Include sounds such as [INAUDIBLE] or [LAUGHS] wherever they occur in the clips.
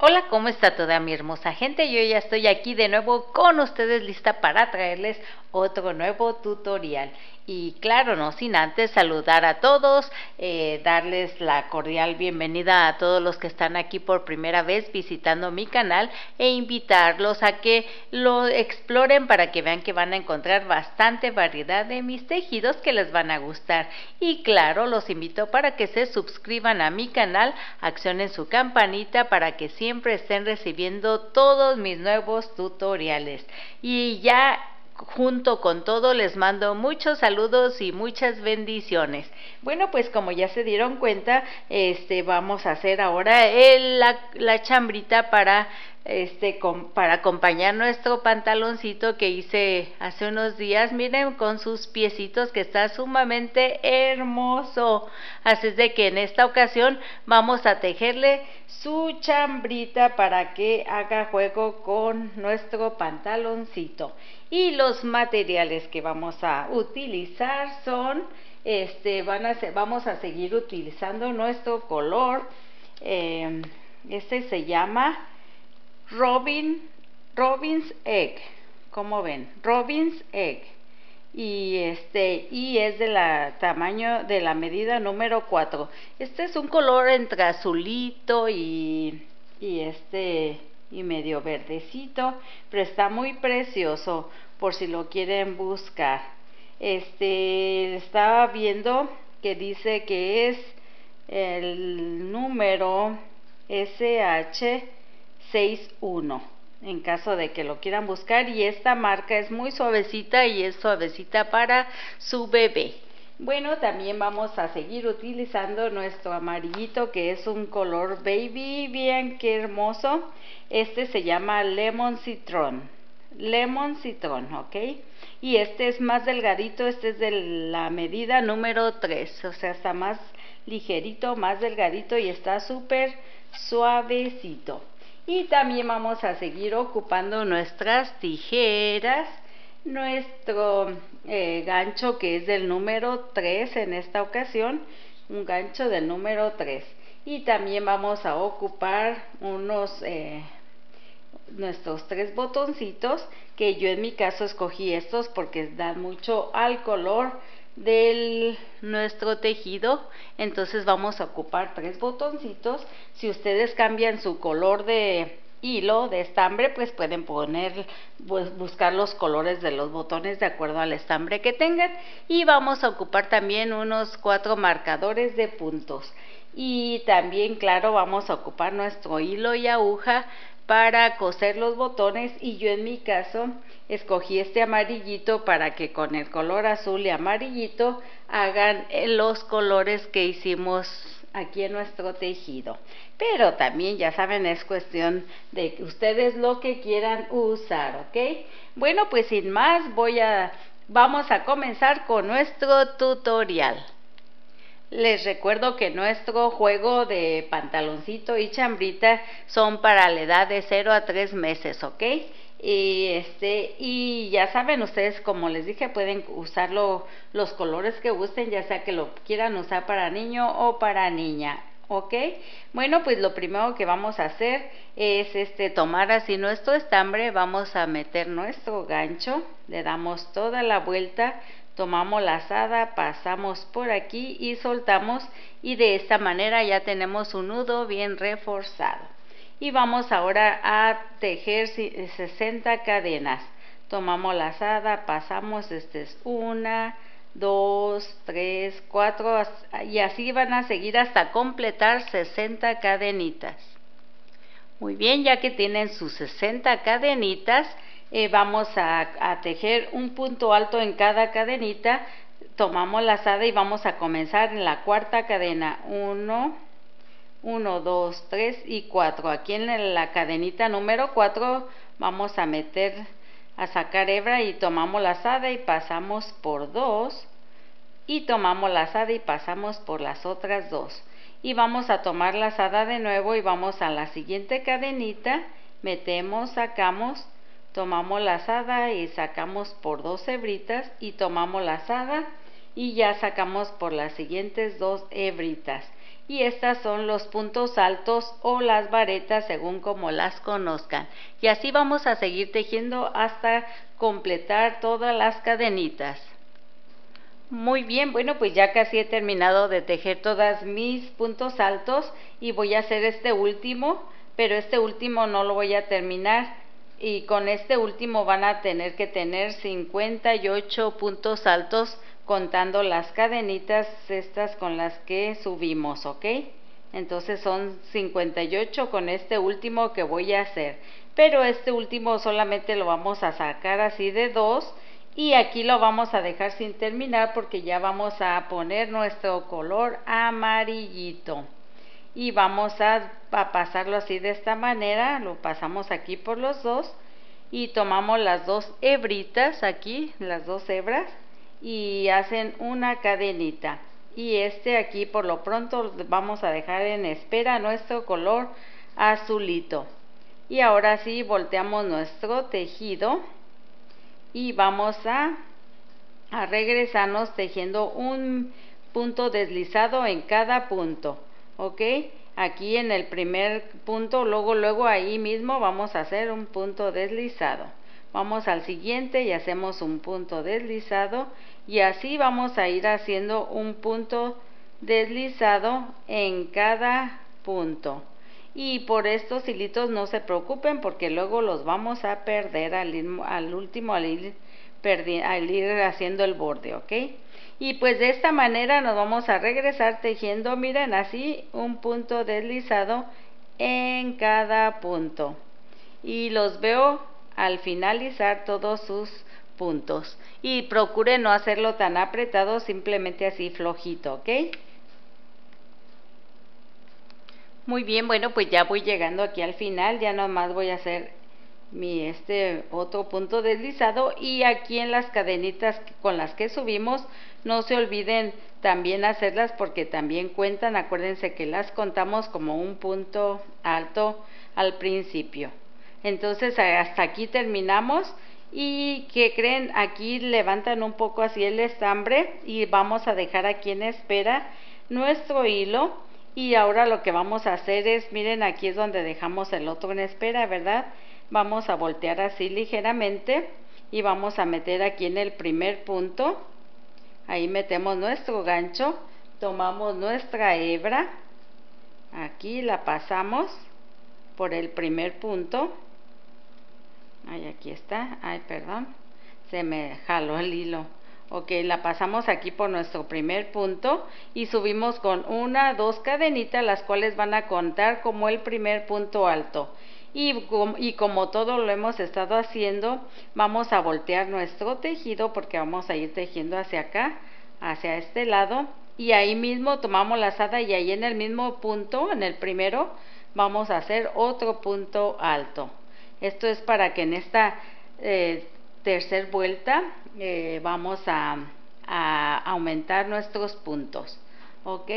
Hola, ¿cómo está toda mi hermosa gente? Yo ya estoy aquí de nuevo con ustedes lista para traerles otro nuevo tutorial. Y claro, no sin antes saludar a todos, eh, darles la cordial bienvenida a todos los que están aquí por primera vez visitando mi canal e invitarlos a que lo exploren para que vean que van a encontrar bastante variedad de mis tejidos que les van a gustar. Y claro, los invito para que se suscriban a mi canal, accionen su campanita para que siempre estén recibiendo todos mis nuevos tutoriales. Y ya junto con todo les mando muchos saludos y muchas bendiciones. Bueno, pues como ya se dieron cuenta, este vamos a hacer ahora el, la, la chambrita para este para acompañar nuestro pantaloncito que hice hace unos días miren con sus piecitos que está sumamente hermoso así es de que en esta ocasión vamos a tejerle su chambrita para que haga juego con nuestro pantaloncito y los materiales que vamos a utilizar son este van a vamos a seguir utilizando nuestro color eh, este se llama Robin, Robin's Egg, como ven, Robin's Egg. Y este, y es de la tamaño de la medida número 4. Este es un color entre azulito y, y este, y medio verdecito, pero está muy precioso por si lo quieren buscar. Este, estaba viendo que dice que es el número SH 61 en caso de que lo quieran buscar y esta marca es muy suavecita y es suavecita para su bebé. Bueno, también vamos a seguir utilizando nuestro amarillito que es un color baby, bien que hermoso. Este se llama Lemon Citron. Lemon Citron, ¿ok? Y este es más delgadito, este es de la medida número 3, o sea, está más ligerito, más delgadito y está súper suavecito. Y también vamos a seguir ocupando nuestras tijeras, nuestro eh, gancho que es del número 3 en esta ocasión, un gancho del número 3. Y también vamos a ocupar unos... Eh, nuestros tres botoncitos que yo en mi caso escogí estos porque dan mucho al color de nuestro tejido entonces vamos a ocupar tres botoncitos si ustedes cambian su color de hilo de estambre pues pueden poner pues, buscar los colores de los botones de acuerdo al estambre que tengan. Y vamos a ocupar también unos cuatro marcadores de puntos. Y también claro vamos a ocupar nuestro hilo y aguja para coser los botones. Y yo en mi caso escogí este amarillito para que con el color azul y amarillito hagan los colores que hicimos aquí en nuestro tejido. Pero también ya saben es cuestión de ustedes lo que quieran usar ok bueno pues sin más voy a vamos a comenzar con nuestro tutorial. Les recuerdo que nuestro juego de pantaloncito y chambrita son para la edad de 0 a 3 meses, ¿ok? Y, este, y ya saben ustedes, como les dije, pueden usarlo los colores que gusten, ya sea que lo quieran usar para niño o para niña. ¿ok? Bueno, pues lo primero que vamos a hacer es este tomar así nuestro estambre, vamos a meter nuestro gancho, le damos toda la vuelta, tomamos la asada, pasamos por aquí y soltamos y de esta manera ya tenemos un nudo bien reforzado. Y vamos ahora a tejer 60 cadenas. Tomamos la asada, pasamos, este es una, dos, tres, cuatro y así van a seguir hasta completar 60 cadenitas. Muy bien, ya que tienen sus 60 cadenitas, eh, vamos a, tejer un punto alto en cada cadenita, tomamos la lazada y vamos a comenzar en la cuarta cadena, 1, 1, 2, 3 y 4. Aquí en la cadenita número 4 vamos a meter, a sacar hebra y tomamos la lazada y pasamos por 2 y tomamos la lazada y pasamos por las otras dos. Y vamos a tomar la lazada de nuevo y vamos a la siguiente cadenita, metemos, sacamos, tomamos la lazada y sacamos por dos hebritas y tomamos la lazada y ya sacamos por las siguientes dos hebritas y estas son los puntos altos o las varetas según como las conozcan. Y así vamos a seguir tejiendo hasta completar todas las cadenitas. Muy bien, bueno pues ya casi he terminado de tejer todas mis puntos altos y voy a hacer este último pero este último no lo voy a terminar. Y con este último van a tener que tener 58 puntos altos contando las cadenitas estas con las que subimos, ¿ok? Entonces son 58 con este último que voy a hacer. Pero este último solamente lo vamos a sacar así de dos y aquí lo vamos a dejar sin terminar porque ya vamos a poner nuestro color amarillito. Y vamos a, pasarlo así de esta manera, lo pasamos aquí por los dos y tomamos las dos hebritas aquí, las dos hebras y hacen una cadenita. Y este aquí por lo pronto vamos a dejar en espera nuestro color azulito. Y ahora sí volteamos nuestro tejido y vamos a, a regresarnos tejiendo un punto deslizado en cada punto ok aquí en el primer punto luego luego ahí mismo vamos a hacer un punto deslizado vamos al siguiente y hacemos un punto deslizado. Y así vamos a ir haciendo un punto deslizado en cada punto. Y por estos hilitos no se preocupen porque luego los vamos a perder al, al último al ir, al ir haciendo el borde ok y pues de esta manera nos vamos a regresar tejiendo miren así un punto deslizado en cada punto. Y los veo al finalizar todos sus puntos. Y procure no hacerlo tan apretado simplemente así flojito ok muy bien bueno pues ya voy llegando aquí al final ya nomás voy a hacer mi este otro punto deslizado. Y aquí en las cadenitas con las que subimos no se olviden también hacerlas porque también cuentan. Acuérdense que las contamos como un punto alto al principio entonces hasta aquí terminamos. Y que creen aquí levantan un poco así el estambre y vamos a dejar aquí en espera nuestro hilo. Y ahora lo que vamos a hacer es miren aquí es donde dejamos el otro en espera verdad vamos a voltear así ligeramente y vamos a meter aquí en el primer punto. Ahí metemos nuestro gancho tomamos nuestra hebra. Aquí la pasamos por el primer punto Ay, aquí está. Ay, perdón. Se me jaló el hilo. Ok, la pasamos aquí por nuestro primer punto y subimos con una, dos cadenitas, las cuales van a contar como el primer punto alto. Y, y como todo lo hemos estado haciendo, vamos a voltear nuestro tejido porque vamos a ir tejiendo hacia acá, hacia este lado. Y ahí mismo tomamos la lazada y ahí en el mismo punto, en el primero, vamos a hacer otro punto alto. Esto es para que en esta eh, tercer vuelta eh, vamos a, aumentar nuestros puntos. ¿Ok?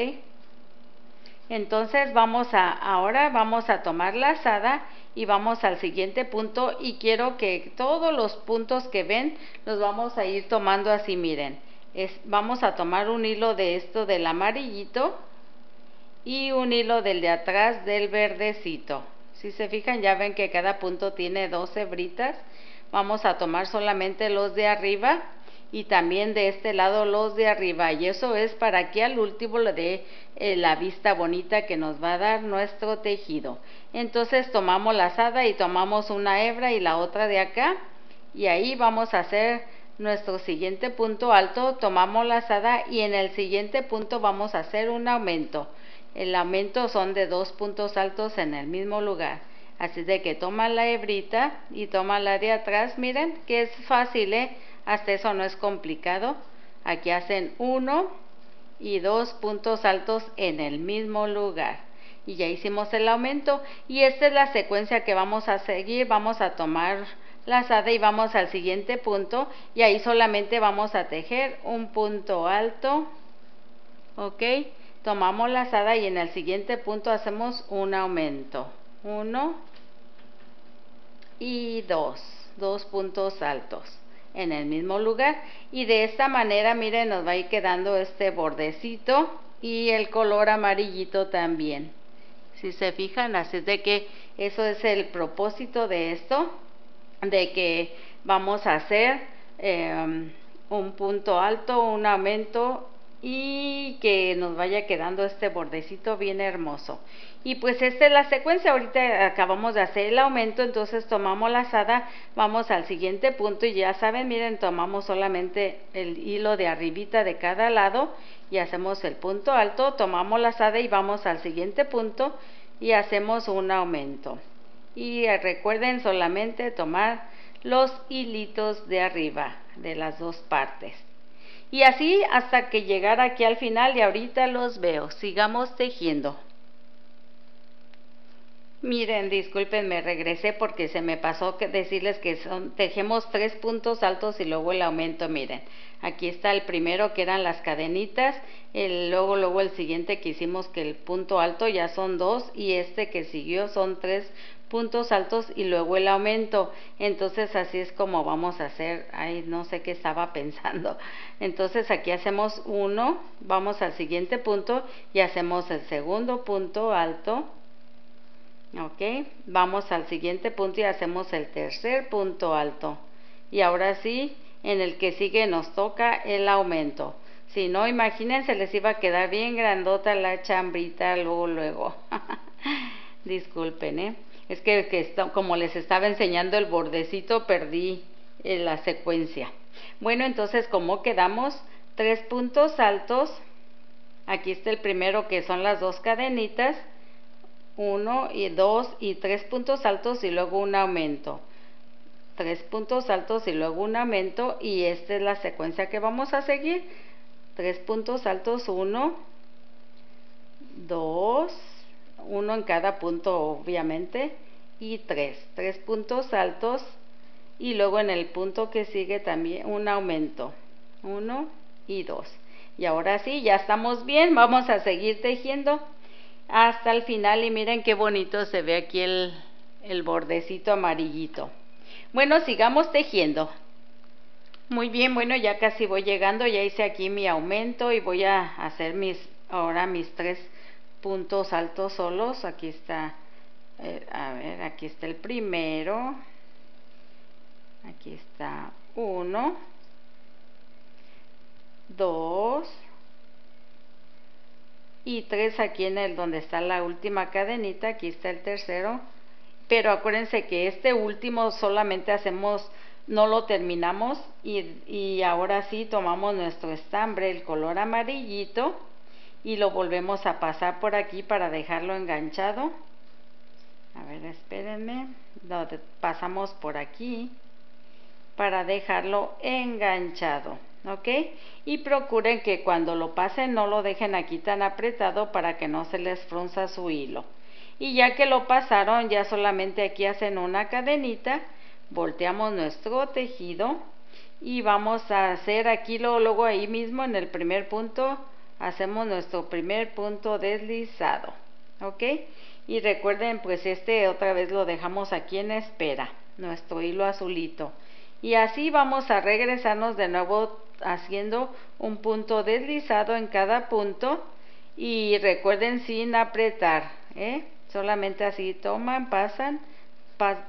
Entonces vamos a, ahora vamos a tomar la asada y vamos al siguiente punto y quiero que todos los puntos que ven los vamos a ir tomando así, miren. Vamos a tomar un hilo de esto del amarillito y un hilo del de atrás del verdecito. Si se fijan ya ven que cada punto tiene dos hebritas. Vamos a tomar solamente los de arriba y también de este lado los de arriba. Y eso es para que al último le dé eh, la vista bonita que nos va a dar nuestro tejido. Entonces tomamos la asada y tomamos una hebra y la otra de acá. Y ahí vamos a hacer nuestro siguiente punto alto. Tomamos la asada y en el siguiente punto vamos a hacer un aumento el aumento son de dos puntos altos en el mismo lugar. Así de que toma la hebrita y toma la de atrás. Miren que es fácil, ¿eh? Hasta eso no es complicado. Aquí hacen uno y dos puntos altos en el mismo lugar. Y ya hicimos el aumento. Y esta es la secuencia que vamos a seguir. Vamos a tomar la asada y vamos al siguiente punto. Y ahí solamente vamos a tejer un punto alto. ¿Ok? Tomamos la lazada y en el siguiente punto hacemos un aumento. Uno y dos, dos puntos altos en el mismo lugar y de esta manera miren nos va a ir quedando este bordecito y el color amarillito también. Si se fijan, así es de que eso es el propósito de esto, de que vamos a hacer em, un punto alto, un aumento y que nos vaya quedando este bordecito bien hermoso. Y pues esta es la secuencia, ahorita acabamos de hacer el aumento, entonces tomamos la lazada, vamos al siguiente punto y ya saben, miren, tomamos solamente el hilo de arribita de cada lado y hacemos el punto alto, tomamos la lazada y vamos al siguiente punto y hacemos un aumento. Y recuerden solamente tomar los hilitos de arriba de las dos partes. Y así hasta que llegar aquí al final y ahorita los veo. Sigamos tejiendo. Miren, disculpen, regresé porque se me pasó que decirles que son, tejemos tres puntos altos y luego el aumento, miren. Aquí está el primero que eran las cadenitas, el, luego, luego el siguiente que hicimos que el punto alto ya son dos y este que siguió son tres puntos altos y luego el aumento. Entonces así es como vamos a hacer. Ay, no sé qué estaba [LAUGHS] pensando. Entonces aquí hacemos uno, vamos al siguiente punto y hacemos el segundo punto alto ok vamos al siguiente punto y hacemos el tercer punto alto y ahora sí en el que sigue nos toca el aumento si no imagínense les iba a quedar bien grandota la chambrita luego luego [LAUGHS] disculpen eh es que, como les estaba enseñando el bordecito perdí eh, la secuencia bueno entonces como quedamos tres puntos altos aquí está el primero que son las dos cadenitas uno y dos y tres puntos altos y luego un aumento. Tres puntos altos y luego un aumento y esta es la secuencia que vamos a seguir. Tres puntos altos, uno, dos, uno en cada punto obviamente y tres. Tres puntos altos y luego en el punto que sigue también un aumento. Uno y dos. Y ahora sí, ya estamos bien, vamos a seguir tejiendo hasta el final y miren qué bonito se ve aquí el, el bordecito amarillito. Bueno, sigamos tejiendo. Muy bien, bueno, ya casi voy llegando, ya hice aquí mi aumento y voy a hacer mis, ahora mis tres puntos altos solos. Aquí está, eh, a ver, aquí está el primero. Aquí está uno, dos, y tres aquí en el donde está la última cadenita, aquí está el tercero, pero acuérdense que este último solamente hacemos, no lo terminamos y, y ahora sí tomamos nuestro estambre, el color amarillito y lo volvemos a pasar por aquí para dejarlo enganchado. A ver, espérenme, lo pasamos por aquí para dejarlo enganchado. ¿ok? Y procuren que cuando lo pasen no lo dejen aquí tan apretado para que no se les frunza su hilo. Y ya que lo pasaron, ya solamente aquí hacen una cadenita, volteamos nuestro tejido y vamos a hacer aquí luego, luego ahí mismo en el primer punto, hacemos nuestro primer punto deslizado, ¿ok? Y recuerden, pues este otra vez lo dejamos aquí en espera, nuestro hilo azulito. Y así vamos a regresarnos de nuevo haciendo un punto deslizado en cada punto y recuerden sin apretar, ¿eh? solamente así toman, pasan,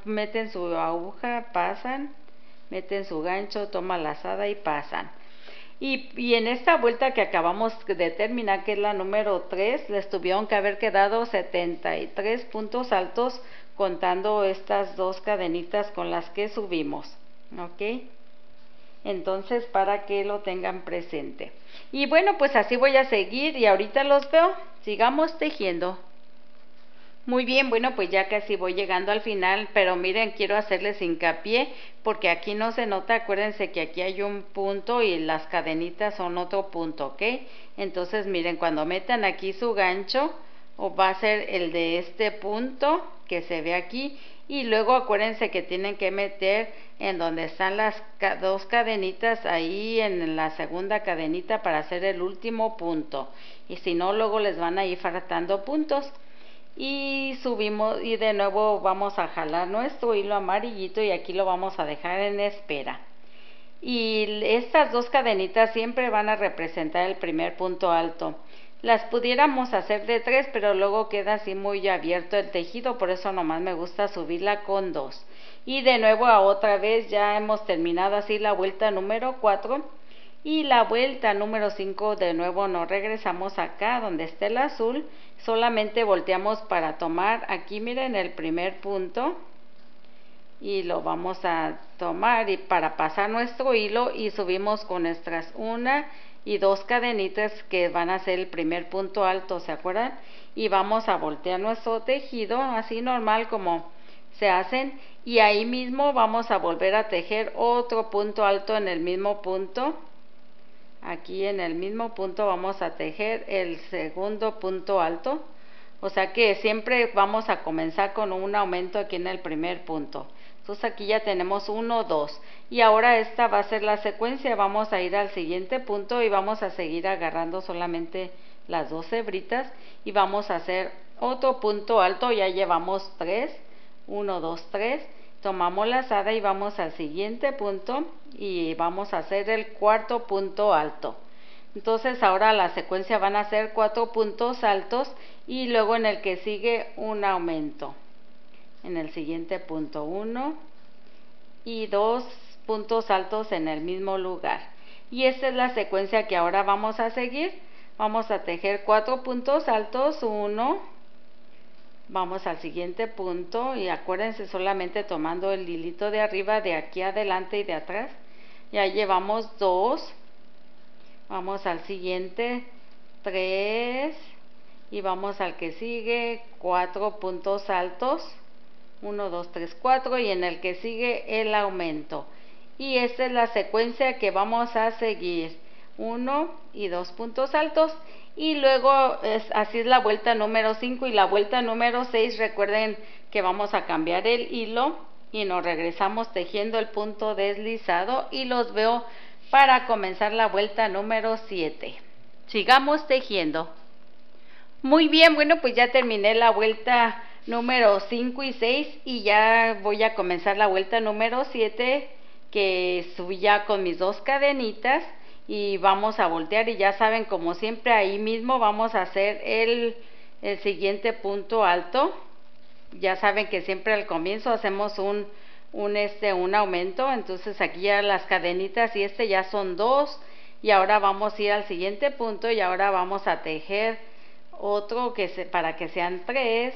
meten su aguja, pasan, meten su gancho, toman la asada y pasan. Y, en esta vuelta que acabamos de terminar, que es la número 3, les tuvieron que haber quedado 73 puntos altos contando estas dos cadenitas con las que subimos. ¿Ok? Entonces, para que lo tengan presente. Y bueno, pues así voy a seguir y ahorita los veo. Sigamos tejiendo. Muy bien, bueno, pues ya casi voy llegando al final, pero miren, quiero hacerles hincapié porque aquí no se nota, acuérdense que aquí hay un punto y las cadenitas son otro punto, ¿ok? Entonces, miren, cuando metan aquí su gancho, o va a ser el de este punto que se ve aquí y luego acuérdense que tienen que meter en donde están las dos cadenitas ahí en la segunda cadenita para hacer el último punto y si no luego les van a ir faltando puntos y subimos y de nuevo vamos a jalar nuestro hilo amarillito y aquí lo vamos a dejar en espera. Y estas dos cadenitas siempre van a representar el primer punto alto. Las pudiéramos hacer de tres, pero luego queda así muy abierto el tejido, por eso nomás me gusta subirla con dos. Y de nuevo a otra vez ya hemos terminado así la vuelta número 4 y la vuelta número 5 de nuevo nos regresamos acá donde está el azul, solamente volteamos para tomar aquí miren el primer punto y lo vamos a tomar y para pasar nuestro hilo y subimos con nuestras una y dos cadenitas que van a ser el primer punto alto, ¿se acuerdan? Y vamos a voltear nuestro tejido así normal como se hacen y ahí mismo vamos a volver a tejer otro punto alto en el mismo punto. Aquí en el mismo punto vamos a tejer el segundo punto alto. O sea que siempre vamos a comenzar con un aumento aquí en el primer punto. Entonces aquí ya tenemos 1, 2. Y ahora esta va a ser la secuencia. Vamos a ir al siguiente punto y vamos a seguir agarrando solamente las dos hebritas. Y vamos a hacer otro punto alto. Ya llevamos 3. 1, 2, 3. Tomamos la lazada y vamos al siguiente punto. Y vamos a hacer el cuarto punto alto. Entonces ahora la secuencia van a ser cuatro puntos altos y luego en el que sigue un aumento en el siguiente punto 1 y dos puntos altos en el mismo lugar. Y esta es la secuencia que ahora vamos a seguir. Vamos a tejer cuatro puntos altos, 1, vamos al siguiente punto y acuérdense solamente tomando el hilito de arriba de aquí adelante y de atrás. Ya llevamos 2, vamos al siguiente 3 y vamos al que sigue cuatro puntos altos 1, 2, 3, 4 y en el que sigue el aumento. Y esta es la secuencia que vamos a seguir. 1 y 2 puntos altos y luego es, así es la vuelta número 5 y la vuelta número 6 recuerden que vamos a cambiar el hilo y nos regresamos tejiendo el punto deslizado y los veo para comenzar la vuelta número 7 sigamos tejiendo. Muy bien bueno pues ya terminé la vuelta número 5 y 6 y ya voy a comenzar la vuelta número 7 que subí ya con mis dos cadenitas y vamos a voltear y ya saben como siempre ahí mismo vamos a hacer el, el siguiente punto alto. Ya saben que siempre al comienzo hacemos un, un este un aumento entonces aquí ya las cadenitas y este ya son dos y ahora vamos a ir al siguiente punto y ahora vamos a tejer otro que se, para que sean tres.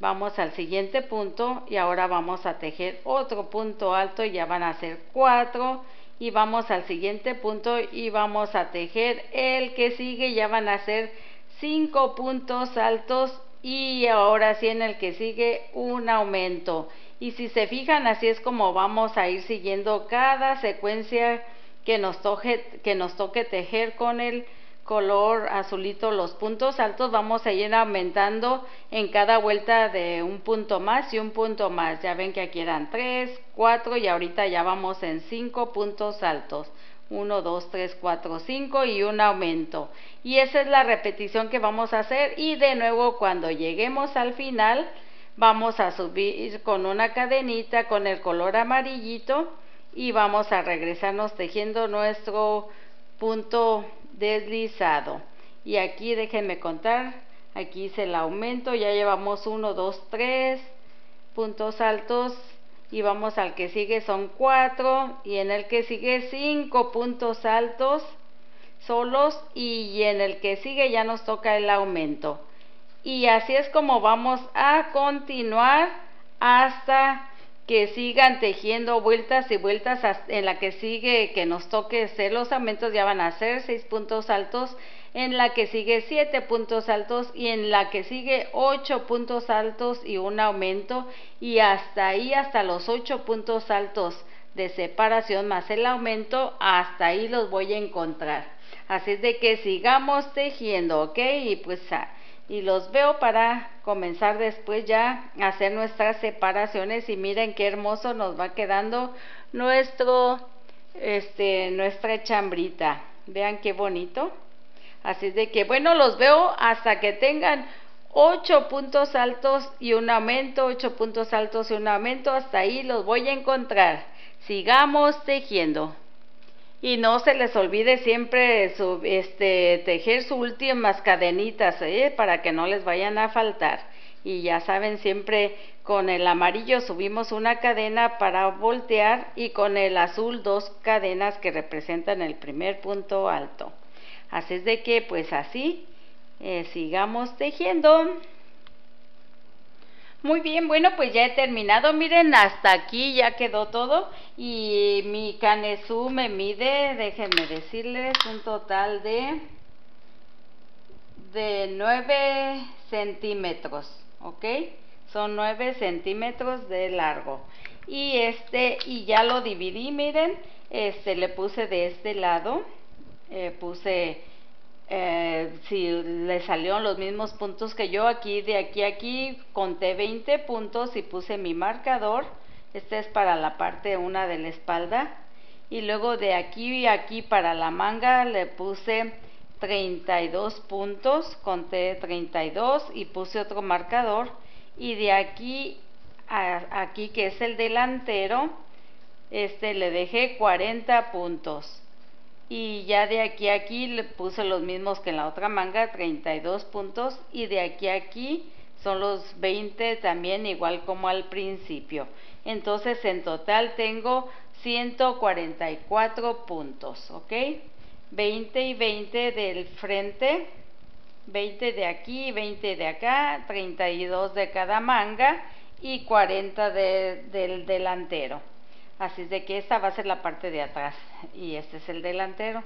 Vamos al siguiente punto y ahora vamos a tejer otro punto alto ya van a ser cuatro y vamos al siguiente punto y vamos a tejer. El que sigue ya van a ser cinco puntos altos y ahora sí en el que sigue un aumento. Y si se fijan así es como vamos a ir siguiendo cada secuencia que nos toque que nos toque tejer con el color azulito los puntos altos vamos a ir aumentando en cada vuelta de un punto más y un punto más. Ya ven que aquí eran 3 4 y ahorita ya vamos en 5 puntos altos. 1 2 3 4 5 y un aumento. Y esa es la repetición que vamos a hacer y de nuevo cuando lleguemos al final vamos a subir con una cadenita con el color amarillito y vamos a regresarnos tejiendo nuestro punto deslizado. Y aquí déjenme contar aquí hice el aumento ya llevamos 1 2 3 puntos altos y vamos al que sigue son 4 y en el que sigue 5 puntos altos solos y en el que sigue ya nos toca el aumento. Y así es como vamos a continuar hasta que sigan tejiendo vueltas y vueltas en la que sigue que nos toque ser los aumentos ya van a ser seis puntos altos en la que sigue siete puntos altos y en la que sigue ocho puntos altos y un aumento y hasta ahí hasta los ocho puntos altos de separación más el aumento hasta ahí los voy a encontrar. Así es de que sigamos tejiendo ok y pues y los veo para comenzar después ya a hacer nuestras separaciones y miren qué hermoso nos va quedando nuestro este nuestra chambrita. Vean qué bonito. Así de que bueno los veo hasta que tengan ocho puntos altos y un aumento ocho puntos altos y un aumento. Hasta ahí los voy a encontrar. Sigamos tejiendo y no se les olvide siempre este, tejer sus últimas cadenitas ¿eh? para que no les vayan a faltar. Y ya saben, siempre con el amarillo subimos una cadena para voltear y con el azul dos cadenas que representan el primer punto alto. Así es de que pues así eh, sigamos tejiendo. Muy bien, bueno, pues ya he terminado. Miren, hasta aquí ya quedó todo. Y mi canesú me mide, déjenme decirles, un total de, de 9 centímetros, ¿ok? Son 9 centímetros de largo. Y este, y ya lo dividí, miren, este, le puse de este lado, eh, puse eh, si le salieron los mismos puntos que yo aquí, de aquí a aquí, conté 20 puntos y puse mi marcador. Este es para la parte una de la espalda. Y luego de aquí a aquí para la manga le puse 32 puntos, conté 32 y puse otro marcador. Y de aquí a aquí, que es el delantero, este le dejé 40 puntos y ya de aquí a aquí le puse los mismos que en la otra manga, 32 puntos y de aquí a aquí son los 20 también igual como al principio. Entonces en total tengo 144 puntos, ¿ok? 20 y 20 del frente, 20 de aquí, 20 de acá, 32 de cada manga y 40 del delantero. Así es de que esta va a ser la parte de atrás y este es el delantero.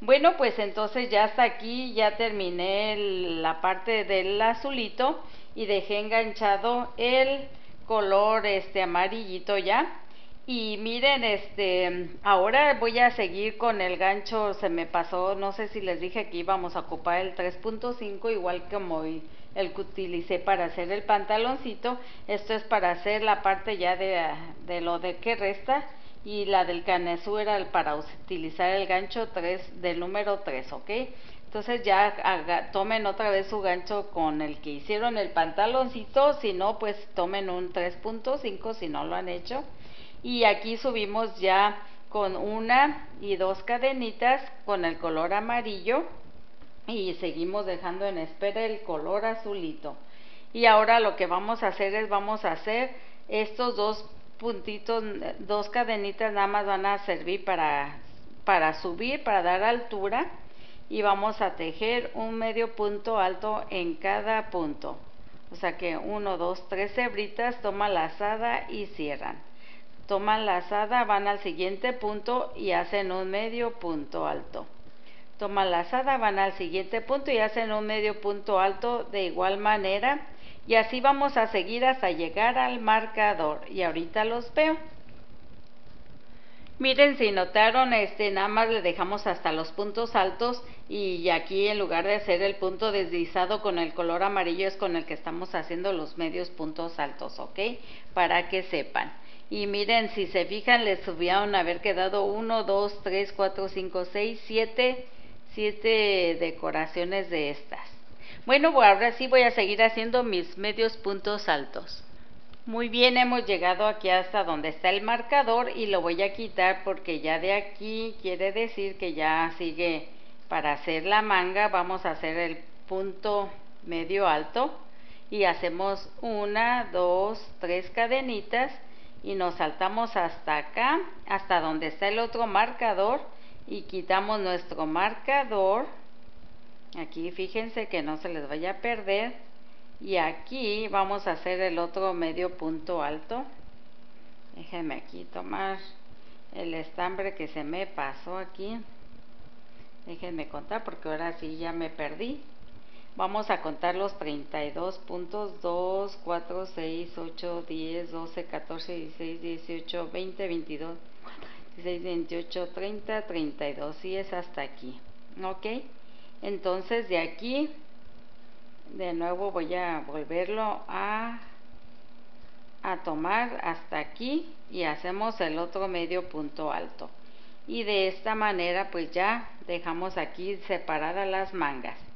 Bueno, pues entonces ya hasta aquí ya terminé la parte del azulito y dejé enganchado el color este amarillito ya. Y miren, este, ahora voy a seguir con el gancho, se me pasó, no sé si les dije que íbamos a ocupar el 3.5 igual como el que utilicé para hacer el pantaloncito. Esto es para hacer la parte ya de, de lo de que resta y la del canesú era para utilizar el gancho 3 del número 3, ¿ok? Entonces ya tomen otra vez su gancho con el que hicieron el pantaloncito, si no pues tomen un 3.5 si no lo han hecho. Y aquí subimos ya con una y dos cadenitas con el color amarillo. Y seguimos dejando en espera el color azulito. Y ahora lo que vamos a hacer es vamos a hacer estos dos puntitos dos cadenitas nada más van a servir para para subir para dar altura. Y vamos a tejer un medio punto alto en cada punto. O sea que uno dos tres hebritas toman lazada y cierran toman lazada van al siguiente punto y hacen un medio punto alto toman lazada, van al siguiente punto y hacen un medio punto alto de igual manera y así vamos a seguir hasta llegar al marcador y ahorita los veo. Miren, si notaron, este, nada más le dejamos hasta los puntos altos y aquí en lugar de hacer el punto deslizado con el color amarillo es con el que estamos haciendo los medios puntos altos, ¿ok? Para que sepan. Y miren, si se fijan, les subieron haber quedado 1, 2, 3, 4, 5, 6, 7, siete decoraciones de estas. Bueno, ahora sí voy a seguir haciendo mis medios puntos altos. Muy bien, hemos llegado aquí hasta donde está el marcador y lo voy a quitar porque ya de aquí quiere decir que ya sigue para hacer la manga. Vamos a hacer el punto medio alto y hacemos una, dos, tres cadenitas y nos saltamos hasta acá, hasta donde está el otro marcador y quitamos nuestro marcador. Aquí fíjense que no se les vaya a perder y aquí vamos a hacer el otro medio punto alto. Déjenme aquí tomar el estambre que se me pasó aquí. Déjenme contar porque ahora sí ya me perdí vamos a contar los 32 puntos 2, 4, 6, 8, 10, 12, 14, 16, 18, 20, 22 16, 28, 30, 32 y es hasta aquí ok entonces de aquí de nuevo voy a volverlo a a tomar hasta aquí y hacemos el otro medio punto alto. Y de esta manera pues ya dejamos aquí separadas las mangas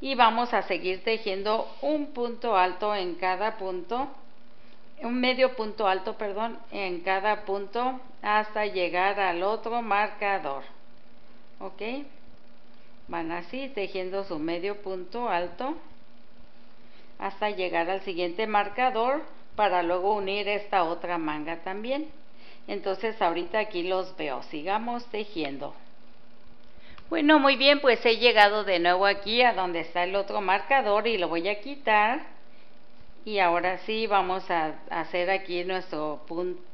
y vamos a seguir tejiendo un punto alto en cada punto un medio punto alto, perdón, en cada punto hasta llegar al otro marcador. ok van así tejiendo su medio punto alto hasta llegar al siguiente marcador para luego unir esta otra manga también. Entonces ahorita aquí los veo. Sigamos tejiendo bueno muy bien pues he llegado de nuevo aquí a donde está el otro marcador y lo voy a quitar. Y ahora sí vamos a hacer aquí nuestro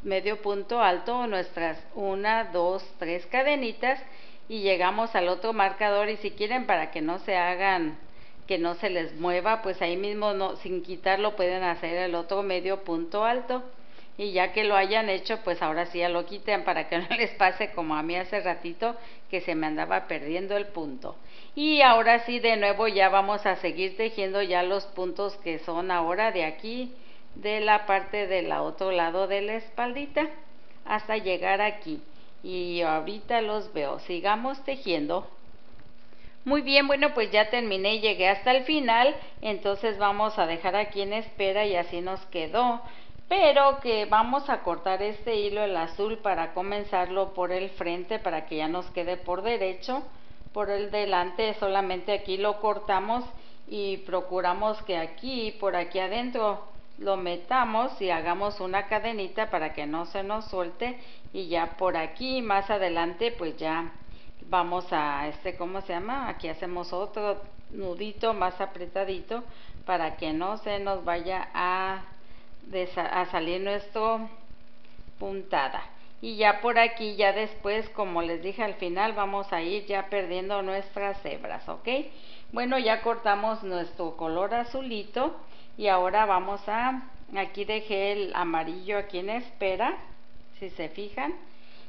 medio punto alto nuestras una dos tres cadenitas y llegamos al otro marcador. Y si quieren para que no se hagan que no se les mueva pues ahí mismo no sin quitarlo pueden hacer el otro medio punto alto y ya que lo hayan hecho pues ahora sí ya lo quiten para que [LAUGHS] no les pase como a mí hace ratito que se me andaba perdiendo el punto y ahora sí de nuevo ya vamos a seguir tejiendo ya los puntos que son ahora de aquí de la parte del otro lado de la espaldita hasta llegar aquí y ahorita los veo. Sigamos tejiendo. Muy bien, bueno, pues ya terminé llegué hasta el final, entonces vamos a dejar aquí en espera y así nos quedó. Pero que vamos a cortar este hilo, el azul, para comenzarlo por el frente, para que ya nos quede por derecho. Por el delante, solamente aquí lo cortamos y procuramos que aquí, por aquí adentro, lo metamos y hagamos una cadenita para que no se nos suelte y ya por aquí más adelante pues ya vamos a este cómo se llama aquí hacemos otro nudito más apretadito para que no se nos vaya a, a salir nuestro puntada. Y ya por aquí ya después como les dije al final vamos a ir ya perdiendo nuestras hebras ok bueno ya cortamos nuestro color azulito y ahora vamos a aquí dejé el amarillo aquí en espera si se fijan.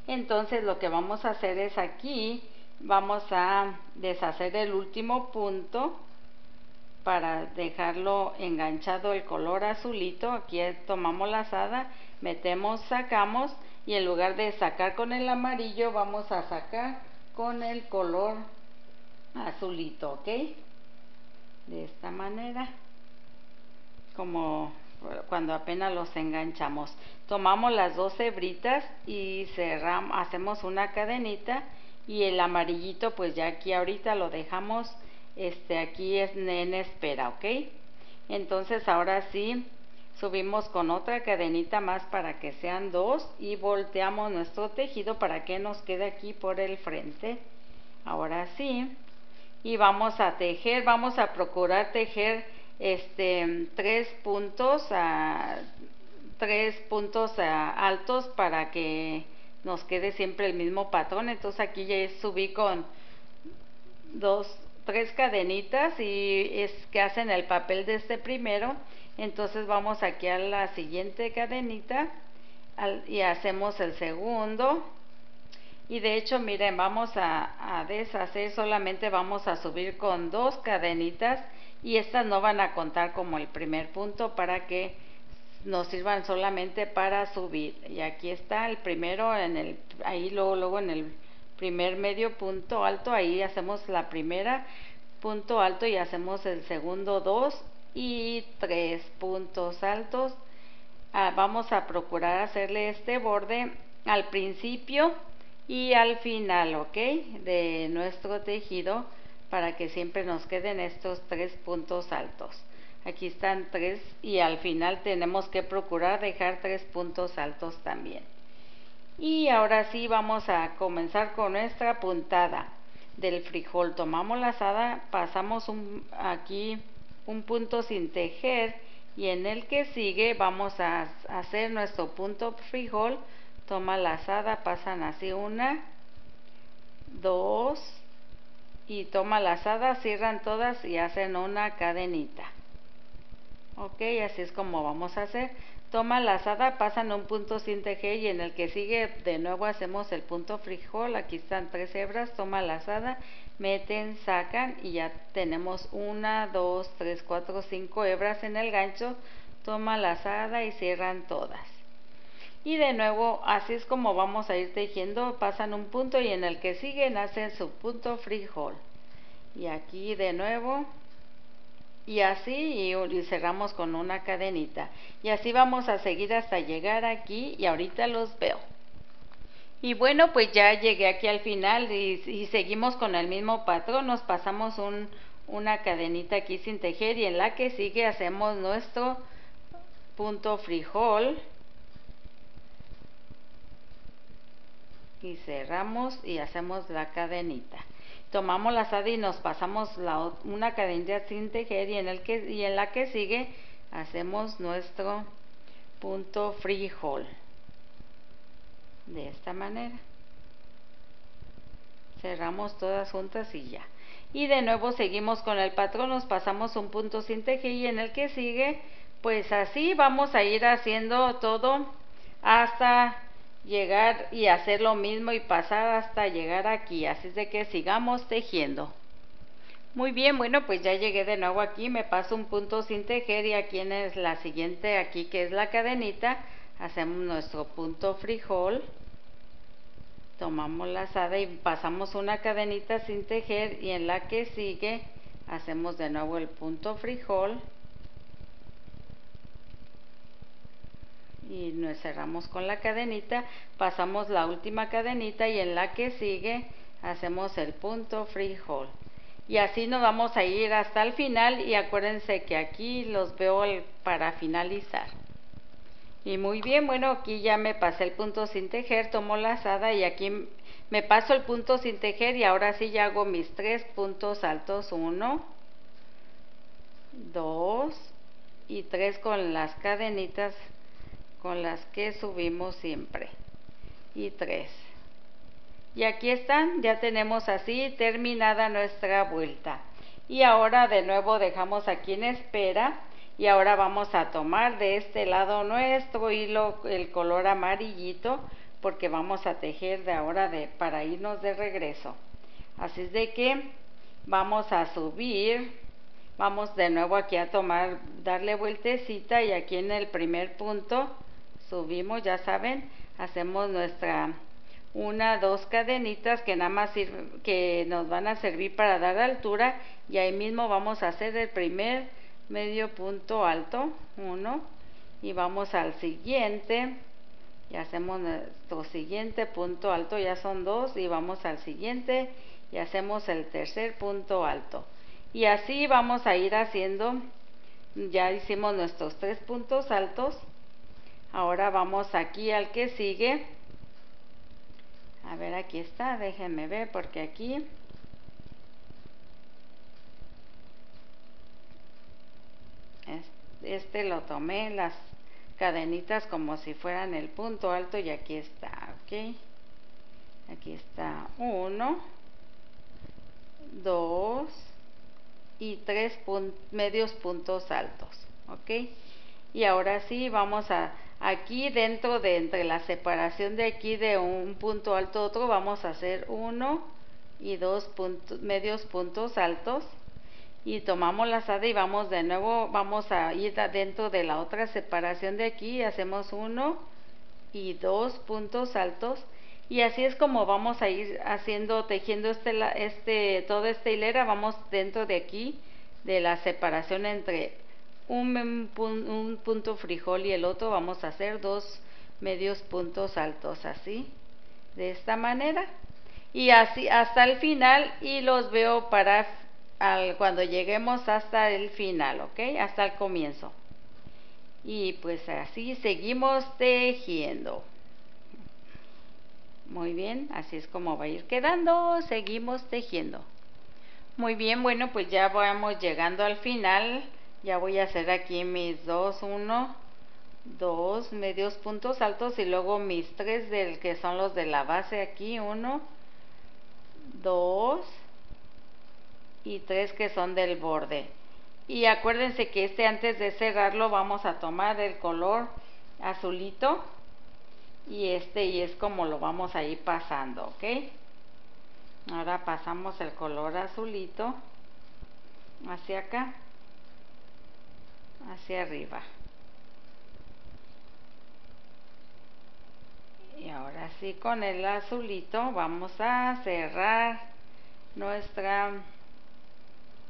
Entonces lo que vamos a hacer es aquí vamos a deshacer el último punto para dejarlo enganchado el color azulito aquí tomamos la asada metemos sacamos y en lugar de sacar con el amarillo vamos a sacar con el color azulito ok de esta manera como cuando apenas los enganchamos. Tomamos las dos hebritas y cerramos, hacemos una cadenita y el amarillito pues ya aquí ahorita lo dejamos este aquí es en espera, ¿ok? Entonces ahora sí subimos con otra cadenita más para que sean dos y volteamos nuestro tejido para que nos quede aquí por el frente. Ahora sí. Y vamos a tejer, vamos a procurar tejer este tres puntos a tres puntos altos para que nos quede siempre el mismo patrón entonces aquí ya subí con dos tres cadenitas y es que hacen el papel de este primero. Entonces vamos aquí a la siguiente cadenita y hacemos el segundo. Y de hecho miren vamos a, a deshacer solamente vamos a subir con dos cadenitas y estas no van a contar como el primer punto para que nos sirvan solamente para subir. Y aquí está el primero en el ahí luego luego en el primer medio punto alto ahí hacemos la primera punto alto y hacemos el segundo dos y tres puntos altos ah, vamos a procurar hacerle este borde al principio y al final ok de nuestro tejido para que siempre nos queden estos tres puntos altos. Aquí están tres y al final tenemos que procurar dejar tres puntos altos también. Y ahora sí vamos a comenzar con nuestra puntada del frijol. Tomamos la asada, pasamos un, aquí un punto sin tejer y en el que sigue vamos a hacer nuestro punto frijol. Toma la asada, pasan así una, dos, y toma la asada, cierran todas y hacen una cadenita. Ok, así es como vamos a hacer. Toma la asada, pasan un punto sin tejer y en el que sigue de nuevo hacemos el punto frijol. Aquí están tres hebras, toma la asada, meten, sacan y ya tenemos una, dos, tres, cuatro, cinco hebras en el gancho. Toma la asada y cierran todas y de nuevo así es como vamos a ir tejiendo pasan un punto y en el que siguen hacen su punto frijol y aquí de nuevo y así y, cerramos con una cadenita y así vamos a seguir hasta llegar aquí y ahorita los veo Y bueno, pues ya llegué aquí al final y, seguimos con el mismo patrón. Nos pasamos un, una cadenita aquí sin tejer y en la que sigue hacemos nuestro punto frijol. Y cerramos y hacemos la cadenita. Tomamos la sada y nos pasamos la, una cadenita sin tejer y en, el que, y en la que sigue hacemos nuestro punto frijol. De esta manera. Cerramos todas juntas y ya. Y de nuevo seguimos con el patrón nos pasamos un punto sin tejer y en el que sigue pues así vamos a ir haciendo todo hasta llegar y hacer lo mismo y pasar hasta llegar aquí. Así es de que sigamos tejiendo. Muy bien, bueno, pues ya llegué de nuevo aquí, me paso un punto sin tejer y aquí en la siguiente, aquí que es la cadenita, hacemos nuestro punto frijol. Tomamos la lazada y pasamos una cadenita sin tejer y en la que sigue hacemos de nuevo el punto frijol y nos cerramos con la cadenita pasamos la última cadenita y en la que sigue hacemos el punto frijol y así nos vamos a ir hasta el final y acuérdense que aquí los veo para finalizar. Y muy bien, bueno, aquí ya me pasé el punto sin tejer, tomo la lazada y aquí me paso el punto sin tejer y ahora sí ya hago mis tres puntos altos, uno, dos y tres con las cadenitas con las que subimos siempre y tres. Y aquí están, ya tenemos así terminada nuestra vuelta. Y ahora de nuevo dejamos aquí en espera y ahora vamos a tomar de este lado nuestro hilo el color amarillito porque vamos a tejer de ahora de para irnos de regreso así es de que vamos a subir vamos de nuevo aquí a tomar darle vueltecita y aquí en el primer punto subimos ya saben hacemos nuestra una dos cadenitas que nada más que nos van a servir para dar altura y ahí mismo vamos a hacer el primer medio punto alto, uno, y vamos al siguiente, y hacemos nuestro siguiente punto alto, ya son dos, y vamos al siguiente, y hacemos el tercer punto alto. Y así vamos a ir haciendo, ya hicimos nuestros tres puntos altos, ahora vamos aquí al que sigue, a ver aquí está, déjenme ver porque aquí este lo tomé las cadenitas como si fueran el punto alto y aquí está ok. Aquí está uno dos y tres medios puntos altos ok. Y ahora sí vamos a aquí dentro de entre la separación de aquí de un punto alto otro vamos a hacer uno y dos puntos medios puntos altos. Y tomamos la lazada y vamos de nuevo, vamos a ir dentro de la otra separación de aquí, hacemos uno y dos puntos altos. Y así es como vamos a ir haciendo, tejiendo este, este, toda esta hilera, vamos dentro de aquí de la separación entre un, un punto frijol y el otro, vamos a hacer dos medios puntos altos así, de esta manera y así hasta el final y los veo para cuando lleguemos hasta el final, ¿ok? Hasta el comienzo. Y pues así seguimos tejiendo. Muy bien, así es como va a ir quedando. Seguimos tejiendo. Muy bien, bueno, pues ya vamos llegando al final. Ya voy a hacer aquí mis dos, uno, dos medios puntos altos y luego mis tres del que son los de la base aquí, uno, dos, y tres que son del borde. Y acuérdense que este antes de cerrarlo vamos a tomar el color azulito y este y es como lo vamos a ir pasando, ¿ok? Ahora pasamos el color azulito hacia acá, hacia arriba. Y ahora sí con el azulito vamos a cerrar nuestra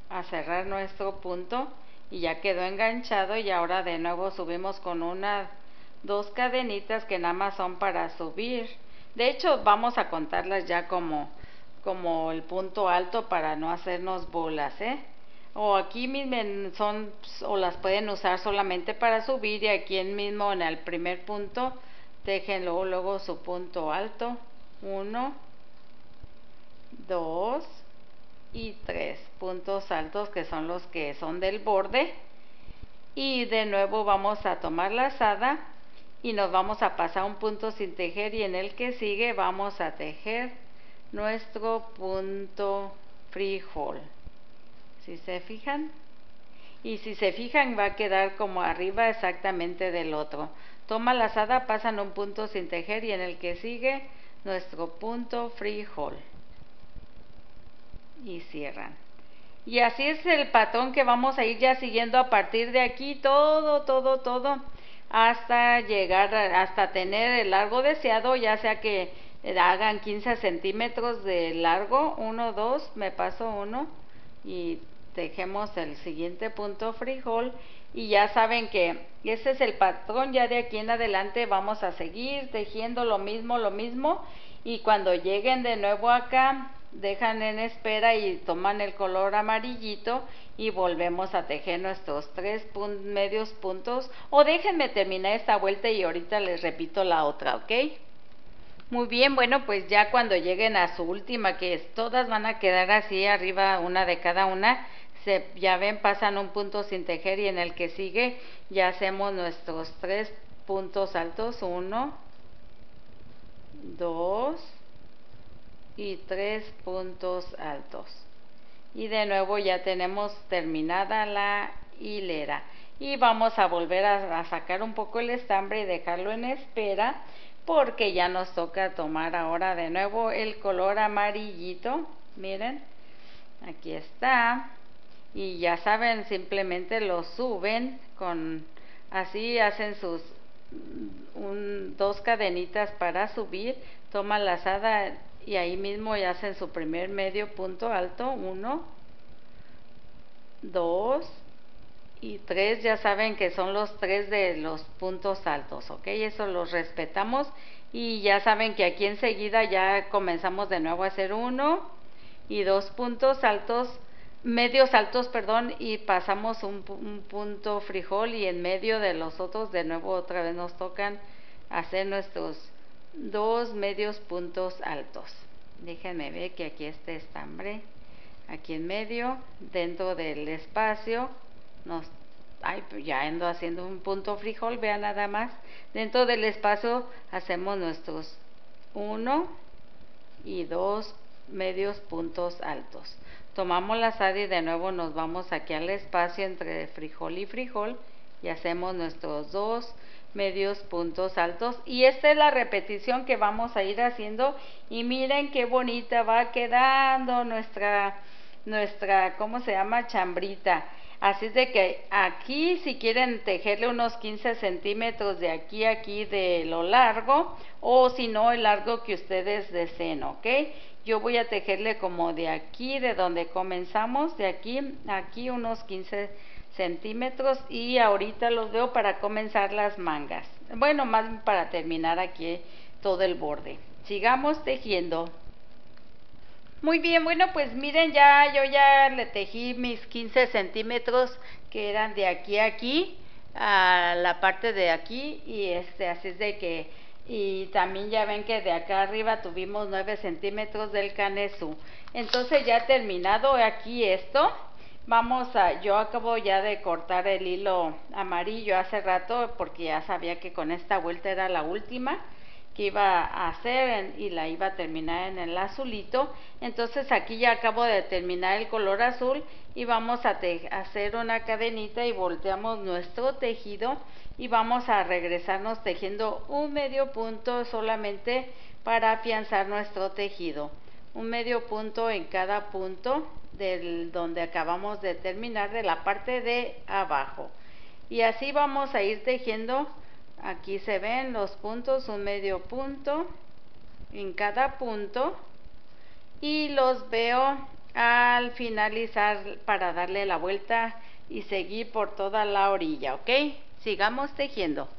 a cerrar nuestro punto y ya quedó enganchado y ahora de nuevo subimos con una dos cadenitas que nada más son para subir De hecho, vamos a contarlas ya como, como el punto alto para no hacernos bolas, ¿eh? O aquí mismo son, o las pueden usar solamente para subir y aquí mismo en el primer punto, dejen luego, luego su punto alto. Uno, dos y tres puntos altos que son los que son del borde. Y de nuevo vamos a tomar la asada y nos vamos a pasar un punto sin tejer y en el que sigue vamos a tejer nuestro punto frijol si se fijan. Y si se fijan va a quedar como arriba exactamente del otro. Toma la asada pasan un punto sin tejer y en el que sigue nuestro punto frijol. Y cierran. Y así es el patrón que vamos a ir ya siguiendo a partir de aquí todo todo todo hasta llegar, hasta tener el largo deseado, ya sea que hagan 15 centímetros de largo, 1, 2, me paso uno y dejemos el siguiente punto frijol y ya saben que ese es el patrón, ya de aquí en adelante vamos a seguir tejiendo lo mismo, lo mismo y cuando lleguen de nuevo acá dejan en espera y toman el color amarillito y volvemos a tejer nuestros tres medios puntos o déjenme terminar esta vuelta y ahorita les repito la otra, ¿ok? Muy bien, bueno, pues ya cuando lleguen a su última, que todas van a quedar así arriba, una de cada una, ya ven, pasan un punto sin tejer y en el que sigue ya hacemos nuestros tres puntos altos, uno, dos, y tres puntos altos. Y de nuevo ya tenemos terminada la hilera. Y vamos a volver a, sacar un poco el estambre y dejarlo en espera porque ya nos toca tomar ahora de nuevo el color amarillito. Miren aquí está y ya saben simplemente lo suben con así hacen sus dos cadenitas para subir toma la asada y ahí mismo ya hacen su primer medio punto alto, uno, dos y tres, ya saben que son los tres de los puntos altos, ¿ok? Eso los respetamos y ya saben que aquí enseguida ya comenzamos de nuevo a hacer uno y dos puntos altos, medios altos, perdón, y pasamos un, un punto frijol y en medio de los otros de nuevo otra vez nos tocan hacer nuestros dos medios puntos altos. Déjenme ver que aquí está estambre, aquí en medio, dentro del espacio, nos, ay, pues ya ando haciendo un punto frijol, vean nada más, dentro del espacio hacemos nuestros uno y dos medios puntos altos. Tomamos la sal y de nuevo nos vamos aquí al espacio entre frijol y frijol y hacemos nuestros dos medios puntos altos. Y esta es la repetición que vamos a ir haciendo. Y miren qué bonita va quedando nuestra nuestra cómo se llama chambrita. Así es de que aquí si quieren tejerle unos 15 centímetros de aquí a aquí de lo largo o si no el largo que ustedes deseen ok yo voy a tejerle como de aquí de donde comenzamos de aquí aquí unos 15 centímetros y ahorita los veo para comenzar las mangas. Bueno más para terminar aquí todo el borde. Sigamos tejiendo. Muy bien bueno pues miren ya yo ya le tejí mis 15 centímetros que eran de aquí a aquí a la parte de aquí y este así es de que y también ya ven que de acá arriba tuvimos 9 centímetros del canesú entonces ya terminado aquí esto Vamos a, yo acabo ya de cortar el hilo amarillo hace rato porque ya sabía que con esta vuelta era la última que iba a hacer y la iba a terminar en el azulito. Entonces aquí ya acabo de terminar el color azul y vamos a hacer una cadenita y volteamos nuestro tejido y vamos a regresarnos tejiendo un medio punto solamente para afianzar nuestro tejido. Un medio punto en cada punto del donde acabamos de terminar de la parte de abajo. Y así vamos a ir tejiendo. Aquí se ven los puntos un medio punto en cada punto. Y los veo al finalizar para darle la vuelta y seguir por toda la orilla ok sigamos tejiendo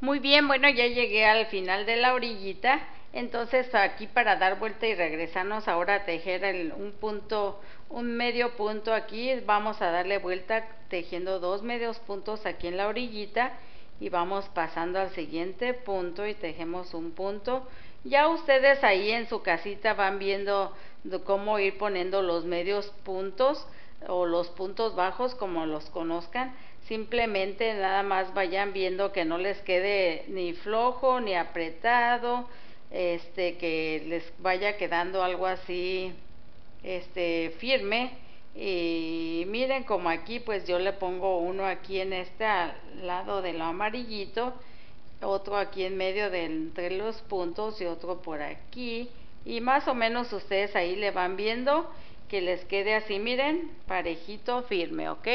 Muy bien, bueno, ya llegué al final de la orillita. Entonces aquí para dar vuelta y regresarnos ahora a tejer el, un punto, un medio punto aquí, vamos a darle vuelta tejiendo dos medios puntos aquí en la orillita y vamos pasando al siguiente punto y tejemos un punto. Ya ustedes ahí en su casita van viendo cómo ir poniendo los medios puntos o los puntos bajos como los conozcan simplemente nada más vayan viendo que no les quede ni flojo ni apretado este que les vaya quedando algo así este firme. Y miren como aquí pues yo le pongo uno aquí en este lado de lo amarillito otro aquí en medio de entre los puntos y otro por aquí. Y más o menos ustedes ahí le van viendo que les quede así, miren, parejito, firme, ¿ok?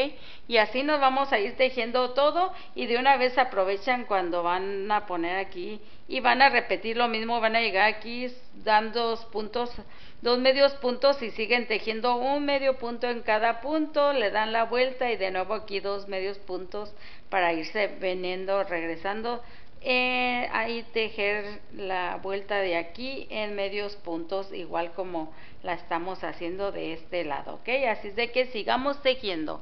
Y así nos vamos a ir tejiendo todo y de una vez aprovechan cuando van a poner aquí y van a repetir lo mismo, van a llegar aquí, dan dos puntos, dos medios puntos y siguen tejiendo un medio punto en cada punto, le dan la vuelta y de nuevo aquí dos medios puntos para irse veniendo, regresando eh, ahí tejer la vuelta de aquí en medios puntos igual como la estamos haciendo de este lado ok así es de que sigamos tejiendo.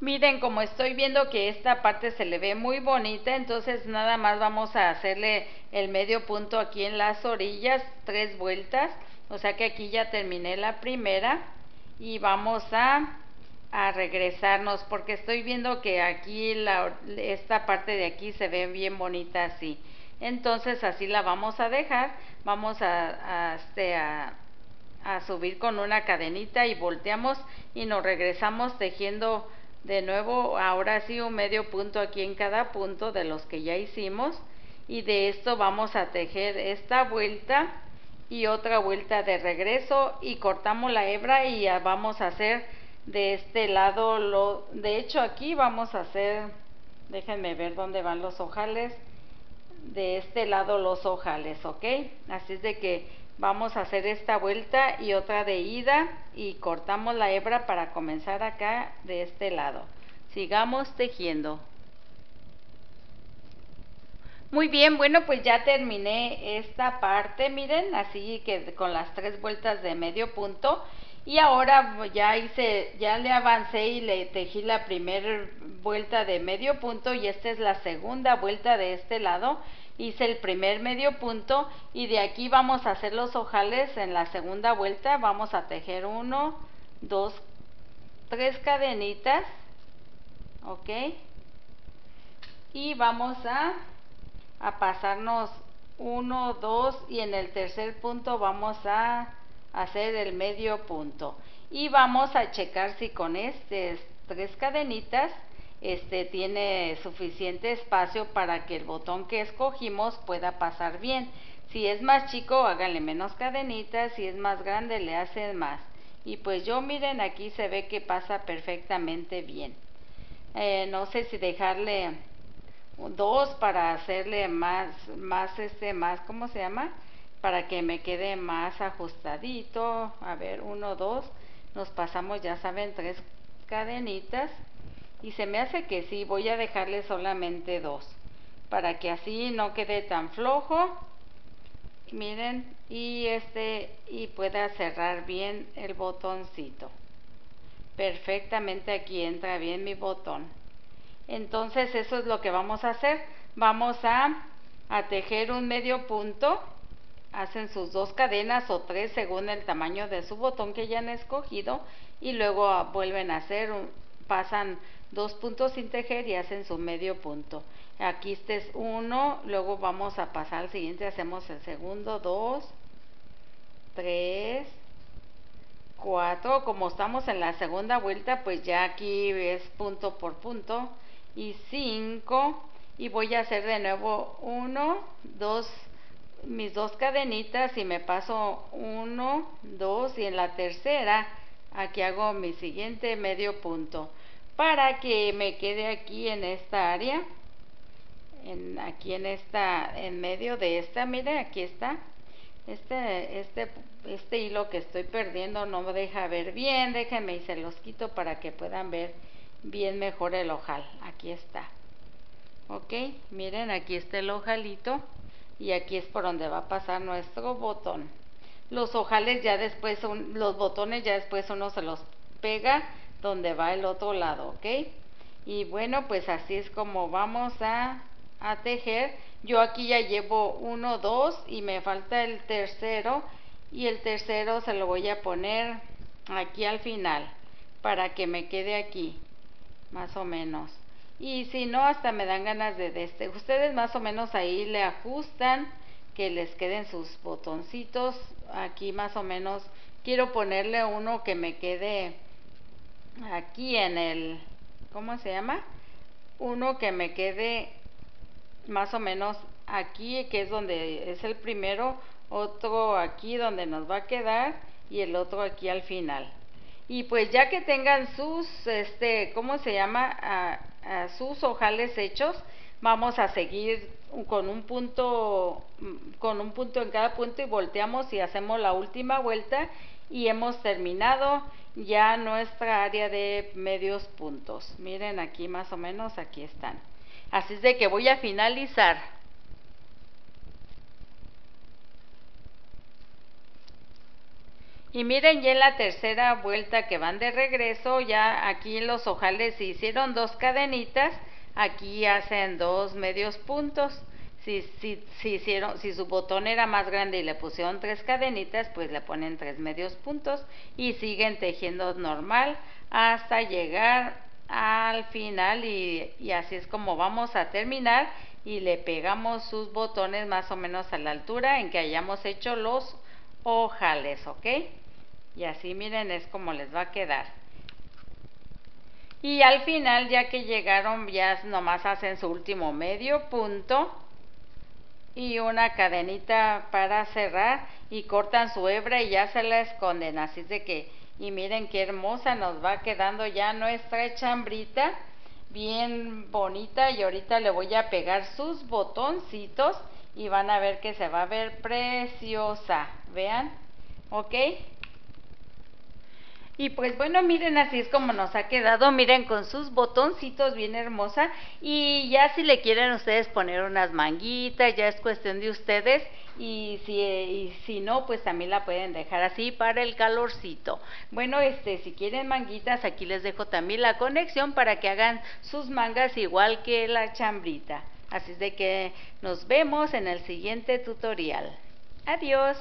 Miren como estoy viendo que esta parte se le ve muy bonita entonces nada más vamos a hacerle el medio punto aquí en las orillas tres vueltas. O sea que aquí ya terminé la primera y vamos a a regresarnos porque estoy viendo que aquí la, esta parte de aquí se ve bien bonita así entonces así la vamos a dejar. Vamos a, a, este, a, a subir con una cadenita y volteamos y nos regresamos tejiendo de nuevo ahora sí un medio punto aquí en cada punto de los que ya hicimos. Y de esto vamos a tejer esta vuelta y otra vuelta de regreso y cortamos la hebra y ya vamos a hacer de este lado lo de hecho aquí vamos a hacer déjenme ver dónde van los ojales de este lado los ojales ok así es de que vamos a hacer esta vuelta y otra de ida y cortamos la hebra para comenzar acá de este lado. Sigamos tejiendo. Muy bien, bueno, pues ya terminé esta parte, miren, así que con las tres vueltas de medio punto y ahora ya hice, ya le avancé y le tejí la primera vuelta de medio punto y esta es la segunda vuelta de este lado. Hice el primer medio punto y de aquí vamos a hacer los ojales en la segunda vuelta. Vamos a tejer uno, dos, tres cadenitas. ¿Ok? Y vamos a, a pasarnos uno, dos y en el tercer punto vamos a hacer el medio punto. Y vamos a checar si con estas tres cadenitas este tiene suficiente espacio para que el botón que escogimos pueda pasar bien. Si es más chico háganle menos cadenitas. Si es más grande le hacen más. Y pues yo miren aquí se ve que pasa perfectamente bien. Eh, no sé si dejarle dos para hacerle más más este más cómo se llama para que me quede más ajustadito. A ver uno dos nos pasamos ya saben tres cadenitas. Y se me hace que sí voy a dejarle solamente dos para que así no quede tan flojo. Miren y este y pueda cerrar bien el botoncito. Perfectamente aquí entra bien mi botón. Entonces eso es lo que vamos a hacer. Vamos a, a tejer un medio punto hacen sus dos cadenas o tres según el tamaño de su botón que ya han escogido y luego vuelven a hacer, pasan dos puntos sin tejer y hacen su medio punto. Aquí este es uno, luego vamos a pasar al siguiente, hacemos el segundo, dos, tres, cuatro, como estamos en la segunda vuelta, pues ya aquí es punto por punto, y cinco, y voy a hacer de nuevo uno, dos, mis dos cadenitas y me paso uno, dos y en la tercera aquí hago mi siguiente medio punto. Para que me quede aquí en esta área en, aquí en esta en medio de esta mire aquí está. Este este este hilo que estoy perdiendo no me deja ver bien déjenme y se los quito para que puedan ver bien mejor el ojal. Aquí está. Ok miren aquí está el ojalito y aquí es por donde va a pasar nuestro botón. Los ojales ya después los botones ya después uno se los pega donde va el otro lado ok y bueno pues así es como vamos a tejer. Yo aquí ya llevo uno dos y me falta el tercero y el tercero se lo voy a poner aquí al final para que me quede aquí más o menos y si no hasta me dan ganas de, este ustedes más o menos ahí le ajustan que les queden sus botoncitos. Aquí más o menos quiero ponerle uno que me quede aquí en el ¿cómo se llama? uno que me quede más o menos aquí que es donde es el primero otro aquí donde nos va a quedar y el otro aquí al final. Y pues ya que tengan sus este cómo se llama sus ojales hechos vamos a seguir con un punto con un punto en cada punto y volteamos y hacemos la última vuelta y hemos terminado ya nuestra área de medios puntos. Miren aquí más o menos aquí están. Así es de que voy a finalizar Y miren ya en la tercera vuelta que van de regreso, ya aquí los ojales se hicieron dos cadenitas, aquí hacen dos medios puntos. Si, si, si, hicieron, si su botón era más grande y le pusieron tres cadenitas, pues le ponen tres medios puntos y siguen tejiendo normal hasta llegar al final y, y así es como vamos a terminar y le pegamos sus botones más o menos a la altura en que hayamos hecho los ojales, ¿ok? Y así miren es como les va a quedar. Y al final ya que llegaron ya nomás hacen su último medio punto y una cadenita para cerrar y cortan su hebra y ya se la esconden. Así de que, y miren qué hermosa nos va quedando ya nuestra chambrita, bien bonita y ahorita le voy a pegar sus botoncitos y van a ver que se va a ver preciosa, vean, ¿ok? Y pues bueno, miren, así es como nos ha quedado, miren, con sus botoncitos bien hermosa. Y ya si le quieren ustedes poner unas manguitas, ya es cuestión de ustedes. Y si, si no, pues también la pueden dejar así para el calorcito. Bueno, este, si quieren manguitas, aquí les dejo también la conexión para que hagan sus mangas igual que la chambrita. Así es de que nos vemos en el siguiente tutorial. Adiós.